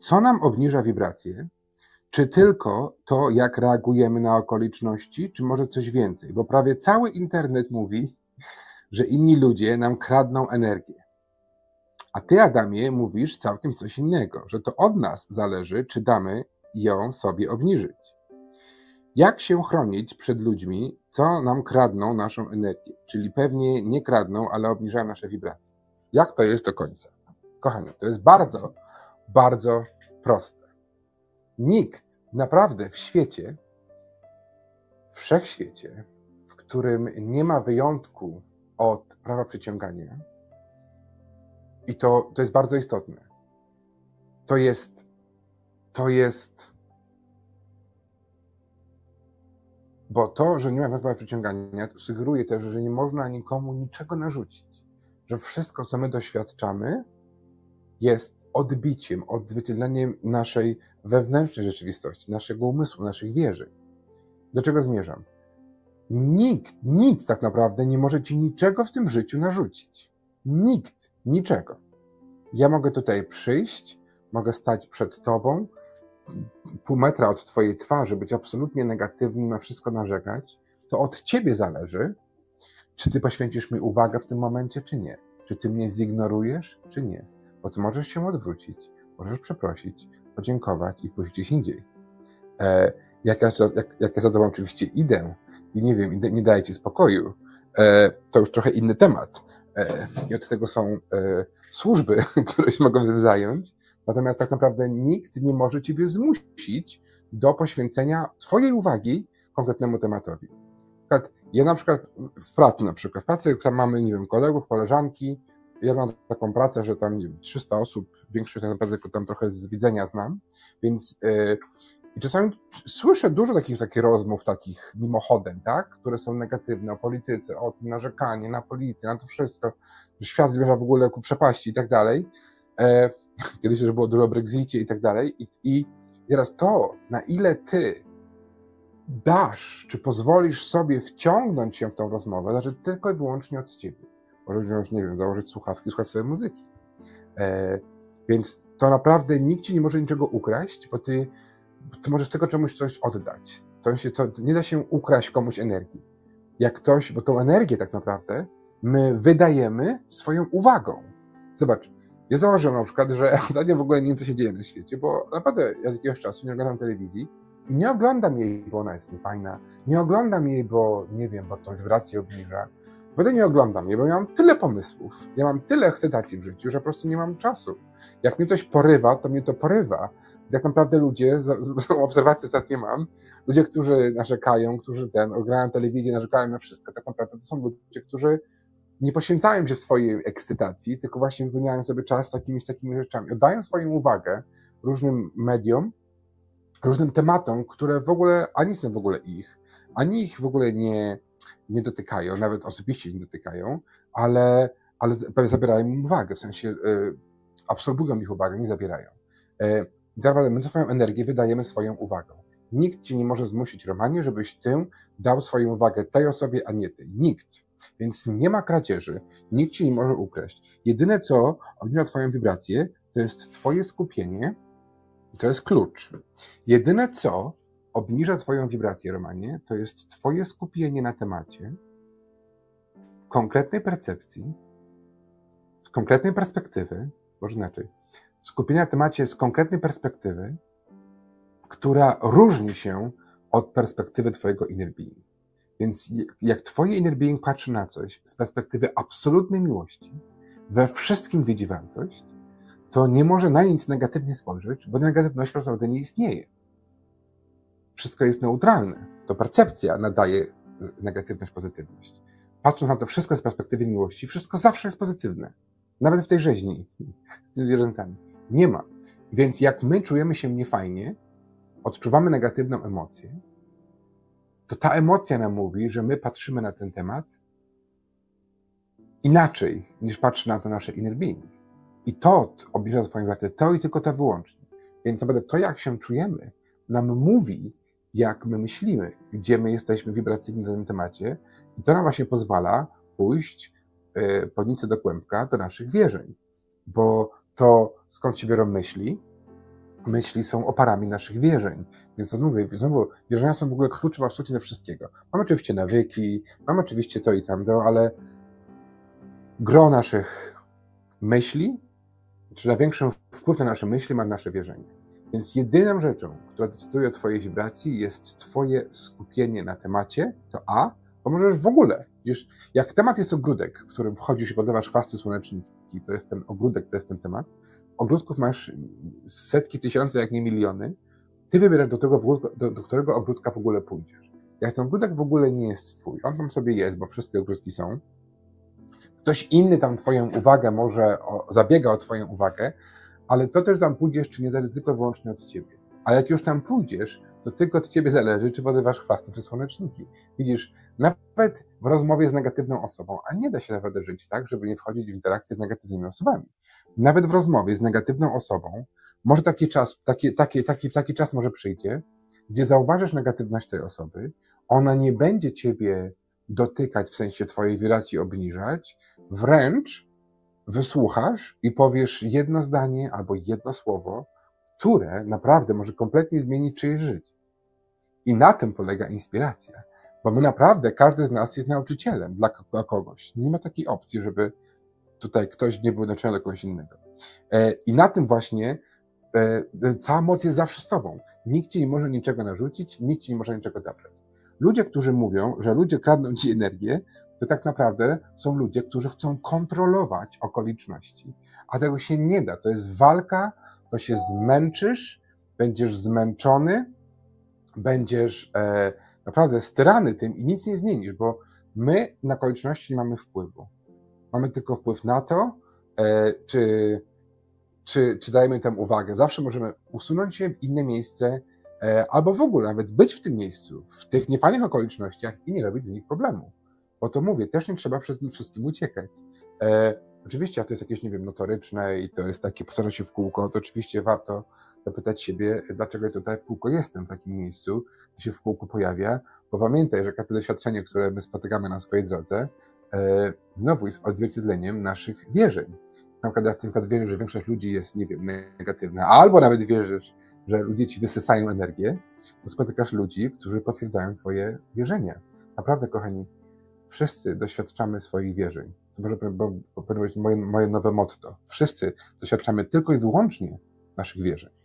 co nam obniża wibracje? Czy tylko to, jak reagujemy na okoliczności, czy może coś więcej? Bo prawie cały internet mówi, że inni ludzie nam kradną energię. A ty, Adamie, mówisz całkiem coś innego, że to od nas zależy, czy damy ją sobie obniżyć. Jak się chronić przed ludźmi, co nam kradną naszą energię? Czyli pewnie nie kradną, ale obniżają nasze wibracje. Jak to jest do końca? Kochani, to jest bardzo, bardzo proste. Nikt naprawdę w świecie, wszechświecie, w którym nie ma wyjątku od prawa przyciągania, i to, to jest bardzo istotne. To jest, to jest, bo to, że nie ma prawa przyciągania, sugeruje też, że nie można nikomu niczego narzucić. Że wszystko, co my doświadczamy, jest odbiciem, odzwierciedleniem naszej wewnętrznej rzeczywistości, naszego umysłu, naszych wierzeń. Do czego zmierzam? Nikt, nic tak naprawdę nie może ci niczego w tym życiu narzucić. Nikt, niczego. Ja mogę tutaj przyjść, mogę stać przed tobą, pół metra od twojej twarzy, być absolutnie negatywny, na wszystko narzekać. To od ciebie zależy, czy ty poświęcisz mi uwagę w tym momencie, czy nie. Czy ty mnie zignorujesz, czy nie bo ty możesz się odwrócić, możesz przeprosić, podziękować i pójść gdzieś indziej. E, jak, ja, jak, jak ja za tobą oczywiście idę i nie wiem, nie daję ci spokoju, e, to już trochę inny temat. E, I od tego są e, służby, które się mogą tym zająć. Natomiast tak naprawdę nikt nie może ciebie zmusić do poświęcenia twojej uwagi konkretnemu tematowi. Ja na przykład w pracy, na przykład w pracy, tam mamy, nie wiem, kolegów, koleżanki, ja mam taką pracę, że tam nie wiem, 300 osób, większość tak naprawdę tam trochę z widzenia znam, więc yy, i czasami słyszę dużo takich, takich rozmów, takich mimochodem, tak, które są negatywne o polityce, o tym narzekanie na policję, na to wszystko, że świat zmierza w ogóle ku przepaści i tak dalej. E, kiedyś też było dużo o Brexicie i tak dalej. I, I teraz to, na ile ty dasz, czy pozwolisz sobie wciągnąć się w tą rozmowę, zależy tylko i wyłącznie od ciebie. Możesz wziąć, nie wiem, założyć słuchawki, słuchać sobie muzyki. E, więc to naprawdę nikt ci nie może niczego ukraść, bo ty, ty możesz tego czemuś coś oddać. To, się, to nie da się ukraść komuś energii. Jak ktoś, bo tą energię tak naprawdę my wydajemy swoją uwagą. Zobacz, ja założyłem na przykład, że ostatnio w ogóle nie wiem, co się dzieje na świecie, bo naprawdę ja z jakiegoś czasu nie oglądam telewizji i nie oglądam jej, bo ona jest niefajna. Nie oglądam jej, bo nie wiem, bo to wibrację obniża. Będę nie oglądam je, bo ja mam tyle pomysłów, ja mam tyle ekscytacji w życiu, że po prostu nie mam czasu. Jak mnie coś porywa, to mnie to porywa. Tak naprawdę ludzie, obserwacji ostatnio mam, ludzie, którzy narzekają, którzy ten, ograją telewizję, narzekają na wszystko, tak naprawdę to są ludzie, którzy nie poświęcają się swojej ekscytacji, tylko właśnie wypełniają sobie czas takimi takimi rzeczami. Oddają swoją uwagę różnym mediom, różnym tematom, które w ogóle ani są w ogóle ich, ani ich w ogóle nie, nie dotykają, nawet osobiście nie dotykają, ale, ale zabierają im uwagę, w sensie y, absorbują ich uwagę, nie zabierają. Y, naprawdę my swoją energię wydajemy swoją uwagą. Nikt ci nie może zmusić, Romanie, żebyś ty dał swoją uwagę tej osobie, a nie tej. Nikt. Więc nie ma kradzieży, nikt ci nie może ukraść. Jedyne, co obniża twoją wibrację, to jest twoje skupienie, to jest klucz. Jedyne, co obniża Twoją wibrację, Romanie, to jest Twoje skupienie na temacie, konkretnej percepcji, z konkretnej perspektywy, może inaczej, skupienia na temacie z konkretnej perspektywy, która różni się od perspektywy Twojego inner being. Więc jak Twoje inner being patrzy na coś z perspektywy absolutnej miłości, we wszystkim widzi wartość, to nie może na nic negatywnie spojrzeć, bo negatywność naprawdę nie istnieje wszystko jest neutralne. To percepcja nadaje e, negatywność, pozytywność. Patrząc na to wszystko z perspektywy miłości, wszystko zawsze jest pozytywne. Nawet w tej rzeźni z tymi zwierzętami. Nie ma. Więc jak my czujemy się niefajnie, odczuwamy negatywną emocję, to ta emocja nam mówi, że my patrzymy na ten temat inaczej niż patrzy na to nasze inner being. I to obniża Twoją wartość, to i tylko to wyłącznie. Więc naprawdę to, jak się czujemy, nam mówi, jak my myślimy, gdzie my jesteśmy wibracyjni w danym temacie. I to nam właśnie pozwala pójść e, po nicy do kłębka do naszych wierzeń. Bo to, skąd się biorą myśli, myśli są oparami naszych wierzeń. Więc mówię, znowu, wierzenia są w ogóle kluczem absolutnie do wszystkiego. Mamy oczywiście nawyki, mamy oczywiście to i tamto, ale gro naszych myśli, czy największy wpływ na nasze myśli ma nasze wierzenie. Więc jedyną rzeczą, która decyduje o Twojej wibracji, jest Twoje skupienie na temacie, to A, bo możesz w ogóle, widzisz, jak temat jest ogródek, w którym wchodzisz i podlewasz chwasty słoneczniki, to jest ten ogródek, to jest ten temat, ogródków masz setki, tysiące, jak nie miliony, ty wybierasz do, tego, do, do którego ogródka w ogóle pójdziesz. Jak ten ogródek w ogóle nie jest twój, on tam sobie jest, bo wszystkie ogródki są, ktoś inny tam twoją uwagę może o, zabiega o twoją uwagę, ale to też tam pójdziesz, czy nie zależy tylko wyłącznie od ciebie. A jak już tam pójdziesz, to tylko od ciebie zależy, czy podywasz chwasty, czy słoneczniki. Widzisz, nawet w rozmowie z negatywną osobą, a nie da się naprawdę żyć tak, żeby nie wchodzić w interakcję z negatywnymi osobami. Nawet w rozmowie z negatywną osobą, może taki czas, taki, taki, taki, taki czas może przyjdzie, gdzie zauważysz negatywność tej osoby, ona nie będzie ciebie dotykać, w sensie twojej wibracji obniżać, wręcz wysłuchasz i powiesz jedno zdanie albo jedno słowo, które naprawdę może kompletnie zmienić czyjeś życie. I na tym polega inspiracja. Bo my naprawdę, każdy z nas jest nauczycielem dla kogoś. Nie ma takiej opcji, żeby tutaj ktoś nie był nauczycielem kogoś innego. E, I na tym właśnie e, cała moc jest zawsze z tobą. Nikt ci nie może niczego narzucić, nikt ci nie może niczego zabrać. Ludzie, którzy mówią, że ludzie kradną ci energię, to tak naprawdę są ludzie, którzy chcą kontrolować okoliczności. A tego się nie da. To jest walka, to się zmęczysz, będziesz zmęczony, będziesz e, naprawdę styrany tym i nic nie zmienisz, bo my na okoliczności nie mamy wpływu. Mamy tylko wpływ na to, e, czy, czy, czy dajemy tam uwagę. Zawsze możemy usunąć się w inne miejsce, e, albo w ogóle nawet być w tym miejscu, w tych niefajnych okolicznościach i nie robić z nich problemu. Bo to mówię, też nie trzeba przed tym wszystkim uciekać. E, oczywiście, a to jest jakieś, nie wiem, notoryczne i to jest takie, powtarza się w kółko, to oczywiście warto zapytać siebie, dlaczego ja tutaj w kółko jestem w takim miejscu, to się w kółku pojawia, bo pamiętaj, że każde doświadczenie, które my spotykamy na swojej drodze, e, znowu jest odzwierciedleniem naszych wierzeń. Na przykład, na przykład wierzysz, że większość ludzi jest, nie wiem, negatywna, albo nawet wierzysz, że ludzie ci wysysają energię, to spotykasz ludzi, którzy potwierdzają twoje wierzenia. Naprawdę, kochani, Wszyscy doświadczamy swoich wierzeń. To może być moje, moje nowe motto. Wszyscy doświadczamy tylko i wyłącznie naszych wierzeń.